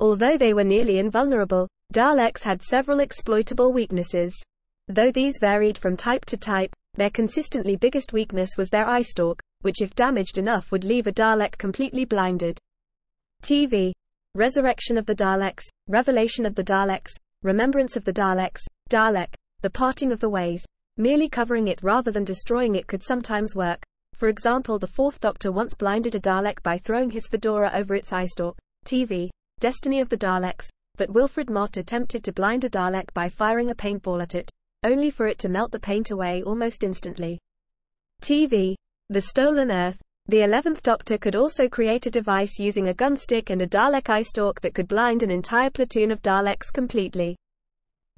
Although they were nearly invulnerable, Daleks had several exploitable weaknesses. Though these varied from type to type, their consistently biggest weakness was their eye stalk, which if damaged enough would leave a Dalek completely blinded. TV. Resurrection of the Daleks, Revelation of the Daleks, Remembrance of the Daleks, Dalek, The Parting of the Ways. Merely covering it rather than destroying it could sometimes work. For example, the Fourth Doctor once blinded a Dalek by throwing his fedora over its eye stalk. TV. Destiny of the Daleks, but Wilfred Mott attempted to blind a Dalek by firing a paintball at it, only for it to melt the paint away almost instantly. TV. The Stolen Earth. The 11th Doctor could also create a device using a gunstick and a Dalek eye stalk that could blind an entire platoon of Daleks completely.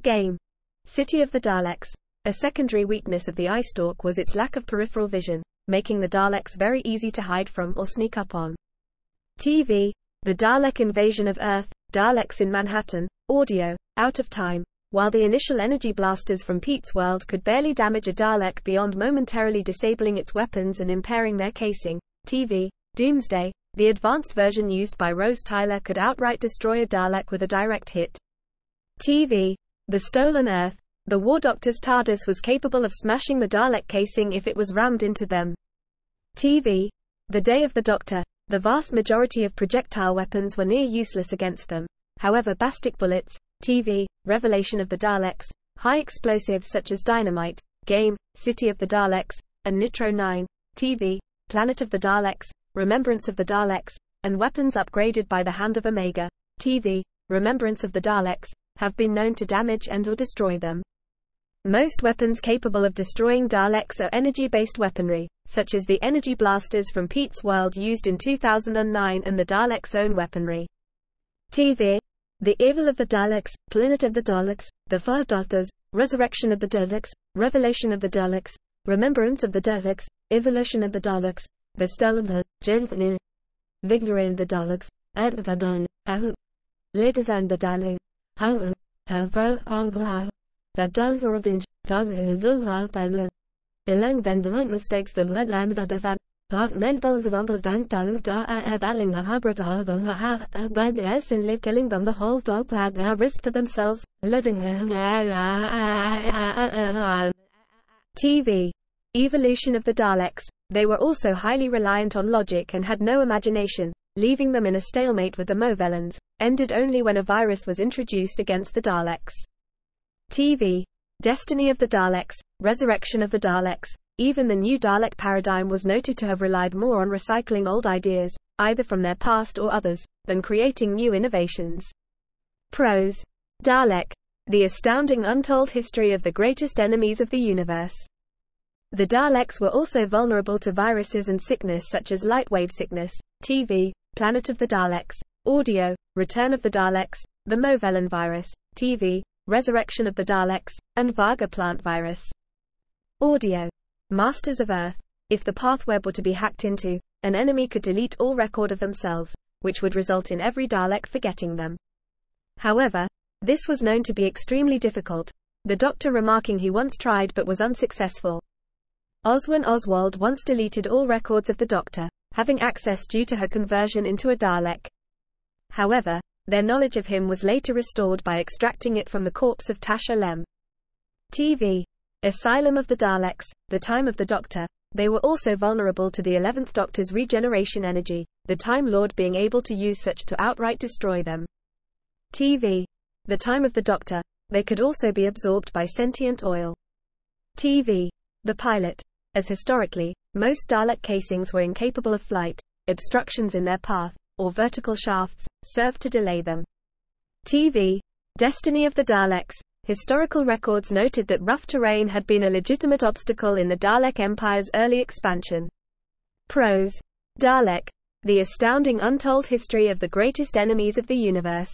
Game. City of the Daleks. A secondary weakness of the eye stalk was its lack of peripheral vision, making the Daleks very easy to hide from or sneak up on. TV. The Dalek invasion of Earth, Daleks in Manhattan, audio, out of time. While the initial energy blasters from Pete's world could barely damage a Dalek beyond momentarily disabling its weapons and impairing their casing, TV, Doomsday, the advanced version used by Rose Tyler could outright destroy a Dalek with a direct hit. TV, The Stolen Earth, the War Doctor's TARDIS was capable of smashing the Dalek casing if it was rammed into them. TV. The Day of the Doctor. The vast majority of projectile weapons were near useless against them. However, bastic bullets, TV, Revelation of the Daleks, high explosives such as dynamite, Game, City of the Daleks, and Nitro 9, TV, Planet of the Daleks, Remembrance of the Daleks, and weapons upgraded by the hand of Omega, TV, Remembrance of the Daleks, have been known to damage and or destroy them. Most weapons capable of destroying Daleks are energy-based weaponry, such as the energy blasters from Pete's World used in 2009 and the Daleks' own weaponry. TV. The Evil of the Daleks, Planet of the Daleks, The Five Doctors, Resurrection of the Daleks, Revelation of the Daleks, Remembrance of the Daleks, Evolution of the Daleks, The Stolen Gentleman, Victory of the Daleks, Advadon, How, Ladies and the Daleks, How, How, How, that does revenge, dog is a wild and Elang then the right mistakes the red land that have mental example dan dan da a battling a hybrid dog by the essentially killing them the whole dog had a risk to themselves, letting TV. Evolution of the Daleks. They were also highly reliant on logic and had no imagination, leaving them in a stalemate with the Movellans, ended only when a virus was introduced against the Daleks. TV. Destiny of the Daleks, Resurrection of the Daleks. Even the new Dalek paradigm was noted to have relied more on recycling old ideas, either from their past or others, than creating new innovations. Prose Dalek. The astounding untold history of the greatest enemies of the universe. The Daleks were also vulnerable to viruses and sickness such as lightwave sickness, TV, Planet of the Daleks, audio, Return of the Daleks, the Movellan virus, TV, Resurrection of the Daleks, and Varga plant virus. Audio. Masters of Earth. If the pathweb were to be hacked into, an enemy could delete all record of themselves, which would result in every Dalek forgetting them. However, this was known to be extremely difficult, the doctor remarking he once tried but was unsuccessful. Oswin Oswald once deleted all records of the doctor, having access due to her conversion into a Dalek. However, their knowledge of him was later restored by extracting it from the corpse of Tasha Lem. TV. Asylum of the Daleks, the time of the Doctor. They were also vulnerable to the 11th Doctor's regeneration energy, the Time Lord being able to use such to outright destroy them. TV. The time of the Doctor. They could also be absorbed by sentient oil. TV. The pilot. As historically, most Dalek casings were incapable of flight, obstructions in their path, or vertical shafts, served to delay them. TV. Destiny of the Daleks. Historical records noted that rough terrain had been a legitimate obstacle in the Dalek Empire's early expansion. Prose. Dalek. The astounding untold history of the greatest enemies of the universe.